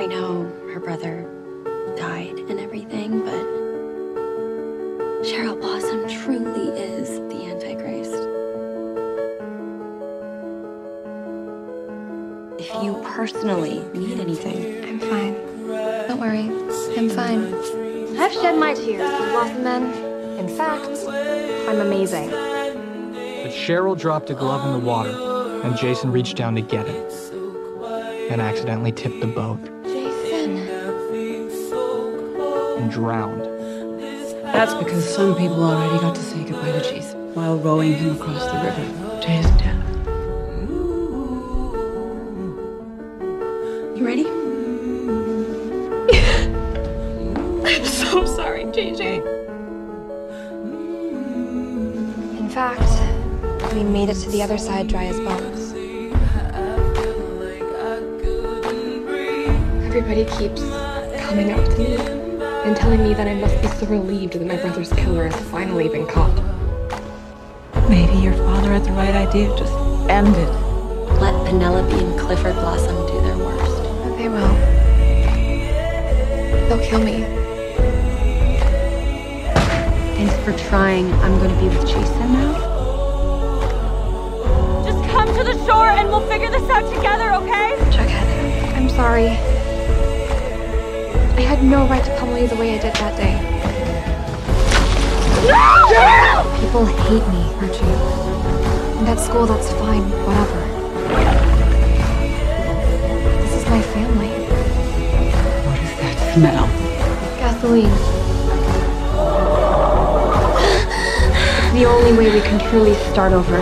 I know her brother died and everything, but Cheryl Blossom truly is the Antichrist. If you personally need anything, I'm fine. Don't worry. I'm fine. I've shed my tears for Blossom Men. In fact, I'm amazing. But Cheryl dropped a glove in the water, and Jason reached down to get it, and accidentally tipped the boat and drowned. That's because some people already got to say goodbye to Jason while rowing him across the river to his death. you ready? I'm so sorry, JJ. In fact, we made it to the other side dry as bones. Everybody keeps coming up to me and telling me that I must be so relieved that my brother's killer has finally been caught. Maybe your father had the right idea. Just end it. Let Penelope and Clifford Blossom do their worst. They will. They'll kill me. Thanks for trying. I'm going to be with Jason now. Just come to the shore and we'll figure this out together, okay? Jughead, I'm sorry. I had no right to pummel you the way I did that day. People hate me, Archie. And at school, that's fine, whatever. This is my family. What is that smell? Gasoline. It's the only way we can truly start over.